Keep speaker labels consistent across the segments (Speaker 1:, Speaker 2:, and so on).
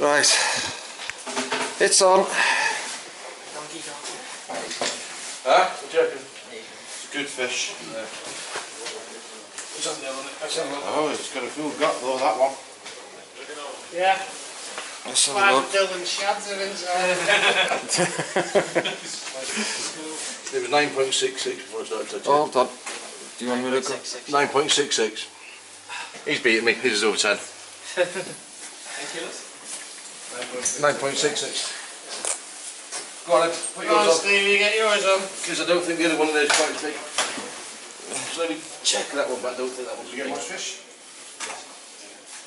Speaker 1: Right. It's on.
Speaker 2: Huh? What do you reckon? It's good fish. It's on the other one. It's on the other
Speaker 3: Oh, it's got a cool gut though, that one.
Speaker 4: Yeah,
Speaker 1: Let's have a
Speaker 4: five
Speaker 1: look.
Speaker 4: Dylan shads are inside.
Speaker 2: It was 9.66 before I started touching.
Speaker 1: Hold on. Do you want me to go?
Speaker 2: 9.66. He's beating me. His is over 10. 9.66. Go on, then. Put
Speaker 4: Go on,
Speaker 2: yours on.
Speaker 4: Steve, you get yours on.
Speaker 2: Because I don't think the other one of those is quite as big. So let me check that one, but I don't think that one's
Speaker 3: You get
Speaker 2: big.
Speaker 3: much fish?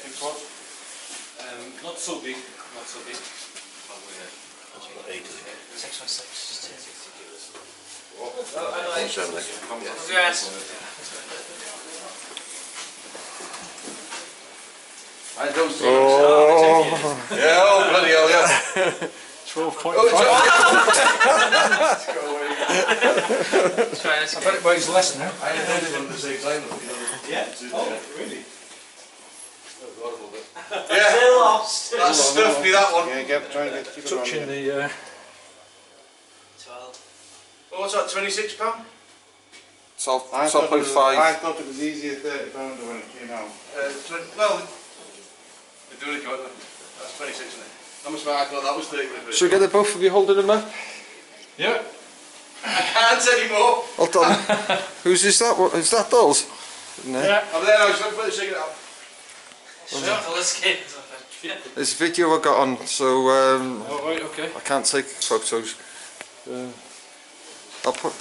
Speaker 3: Big pot?
Speaker 5: Um, not so big, not so big.
Speaker 2: Eight, I think.
Speaker 4: Six one six.
Speaker 2: One seven, I think.
Speaker 4: Yes.
Speaker 2: I don't see
Speaker 1: Oh,
Speaker 2: 12
Speaker 1: point
Speaker 2: oh,
Speaker 4: five.
Speaker 3: I bet it weighs less now.
Speaker 2: I had it on the same time.
Speaker 5: Yeah. Oh, really?
Speaker 2: Yeah.
Speaker 4: Still lost.
Speaker 2: That stuffed me, that one.
Speaker 3: Yeah, get, try and get, uh, keep
Speaker 1: Touching the... Uh,
Speaker 4: 12.
Speaker 2: What was that, £26? Pound?
Speaker 1: So,
Speaker 3: I so
Speaker 1: point five.
Speaker 3: I thought it was easier thirty pounder when it came out.
Speaker 2: Uh, well, they're doing it, That's twenty six, isn't it? How much I thought that was 30 quid.
Speaker 1: Should we get the both of you holding them up?
Speaker 5: Yeah.
Speaker 2: I can't anymore.
Speaker 1: Hold on. Whose is that? What, is that Doll's? No.
Speaker 4: Yeah.
Speaker 2: I'm there now, just put the cigarette out.
Speaker 4: Shuffle the skins.
Speaker 1: There's video I got on, so um,
Speaker 5: Oh, right, okay.
Speaker 1: I can't take photos. Uh, I'll put